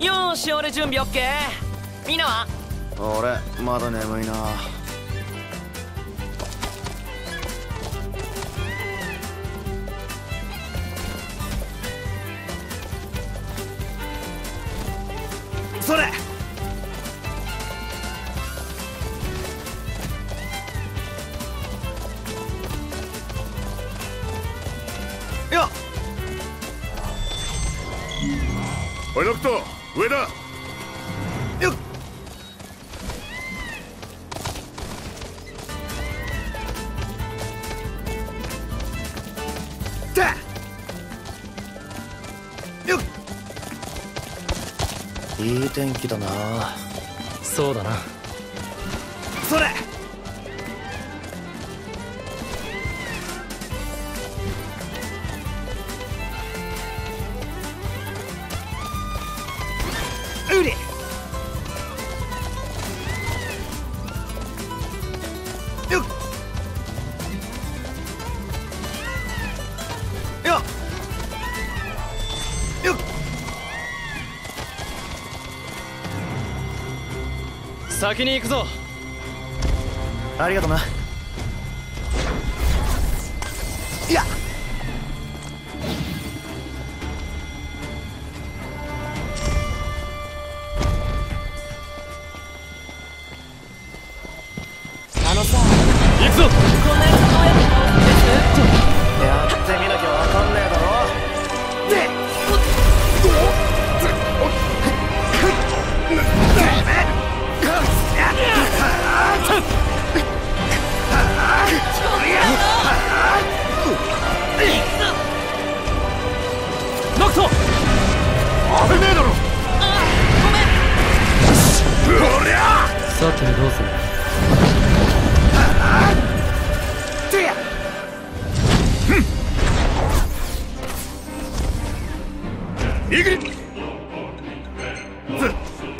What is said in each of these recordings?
よし俺準備オッケー。みんなは？俺まだ眠いな。それ！よっ！おいノクト上だよっ。てよっ。いい天気だな。そうだな先に行くぞ。ありがとな。いや。あのさ行くぞ。こんなやつどうやって倒すんですゃさてどうする？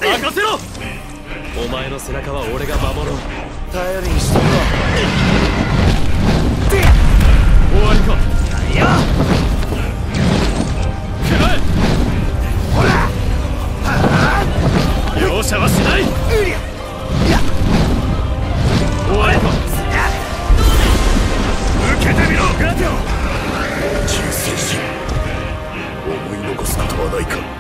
任せろ。お前の背中は俺が守ろう。頼りにしてるわ残すことはないか。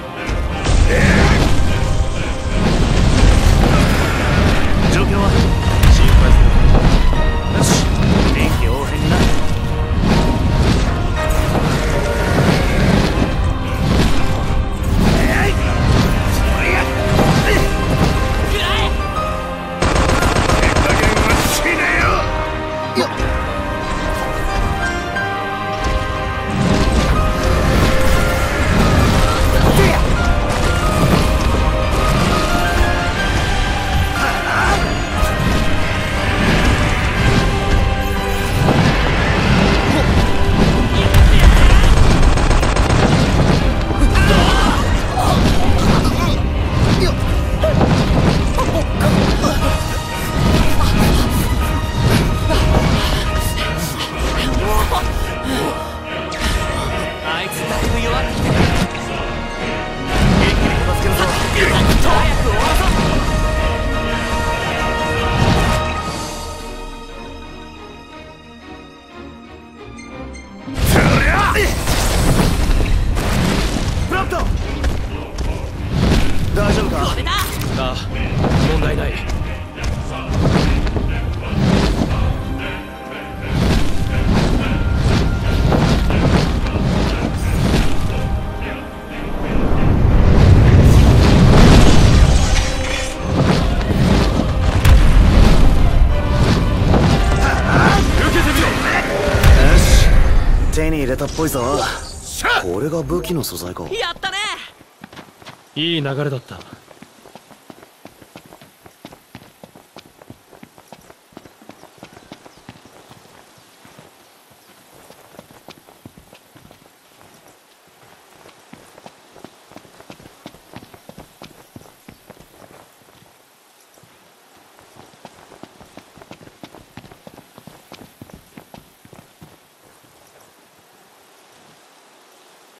大丈夫か？ああ問題ない手に入れたっぽいぞ。これが武器の素材か。やったね。いい流れだった